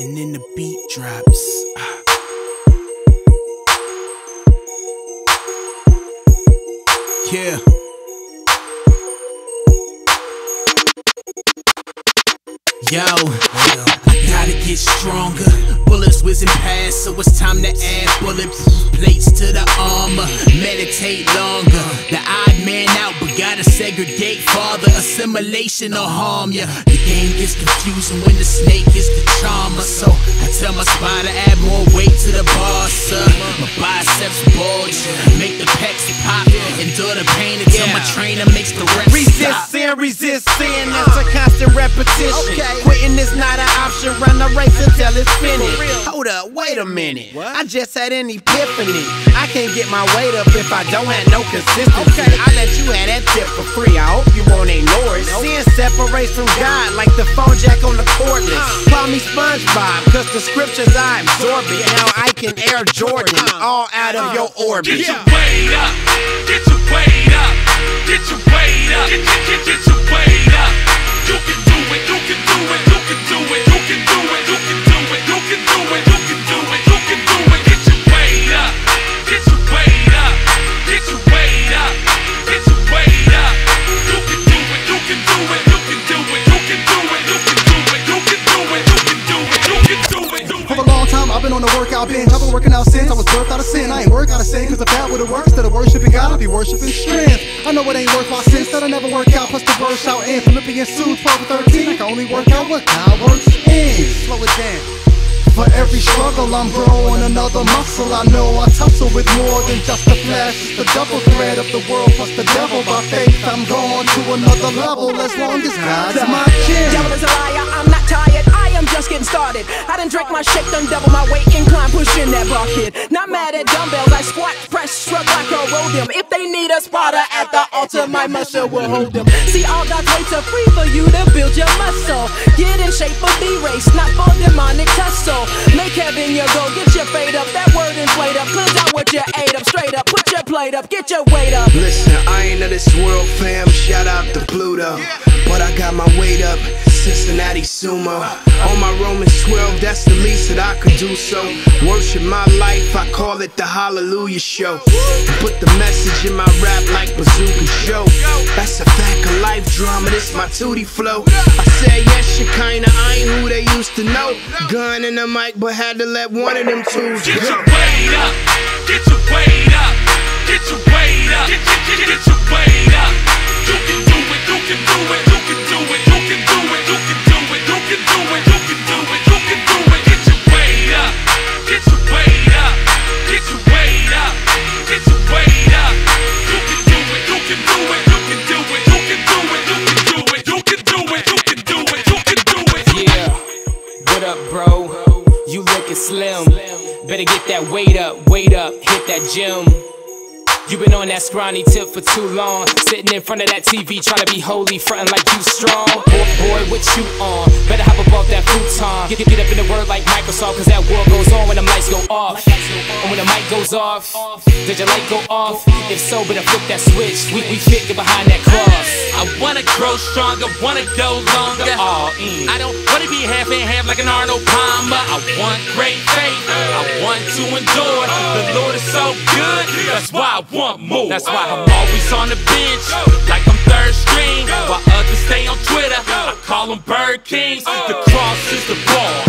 and then the beat drops. Ah. Yeah. Yo, I gotta get stronger. Bullets whizzing past, so it's time to add bulletproof plates to the armor. Meditate longer. The odd man out, but gotta segregate farther. Assimilation or harm ya. The game gets confusing when the snake is the charmer. So I tell my to add more weight to the bar, sir. My biceps bulge, make the pecs pop. Endure the pain until my trainer makes the rest Resist stop. Sin, resist sin, that's a constant repetition. Quitting is not an option, run the race until it's finished. Hold up, wait a minute. I just had an epiphany. I can't get my weight up if I don't have no consistency. Okay. I let you have that tip for free, I hope you won't ignore it. Sin separates from God like the phone jack on the cordless. Call me SpongeBob, cause the scriptures I absorb it. Now I can Air Jordan, all out of your orbit. Get your weight up. Get your weight up. Get, get, get, your weight up. You can do it. I've been on a workout binge. I've been working out since I was birthed out of sin. I ain't work out of sin, cause if that would've worked, instead of worshiping God, I'd be worshiping strength. I know it ain't worth my sins, that I never work out. Plus, the verse shout in Philippians 2 12 to 13. I can only work out what God works in. Slow it down. For every struggle, I'm growing another muscle. I know I tussle with more than just the flesh. It's the double threat of the world plus the devil. By faith, I'm going to another level as long as God's my king. Devil is a liar, I'm not tired, I am just getting started. I done drank my shake, done double my weight, incline, pushing that bucket. Not mad at dumbbells, I squat, press, shrug like a them. If they need a spotter at the altar, my muscle will hold them. See, all God's weights are free for you to build your muscle. Get in shape for the race, not for demonic tussle. Make heaven your goal, get your fade up, that word inflate up. Cleanse out what you ate up, straight up, put your plate up, get your weight up. Listen, I ain't of this world, fam. Shout out to Pluto. But I got my weight up, Cincinnati Sumo. On my Romans 12, that's the least that I could do so. Worship my life, I call it the Hallelujah Show. Put the message in my rap like Bazooka Joe. That's a fact of life drama, this my tootie flow. I said, yes, you kinda, I ain't who they used to know. Gun in the mic, but had to let one of them twos Get your weight up. Get your weight up. Get your weight up. Get, get, get, get your slim. Better get that weight up, weight up, hit that gym. You been on that scrawny tip for too long. Sitting in front of that TV trying to be holy, frontin' like you strong. Boy, boy, what you on? Better hop above that futon. Get, get up in the word like Microsoft, cause that war goes on when the lights go off. And when the mic goes off, did your light go off? If so, better flip that switch. We, we fit get behind that cross. I wanna grow stronger, wanna go longer. All in. I don't wanna be half and half like an Arnold Palmer. I want great faith, I want to endure. The Lord is so good, that's why I want more. That's why I'm always on the bench, like I'm third string. While others stay on Twitter, I call them Bird Kings. The cross is the ball,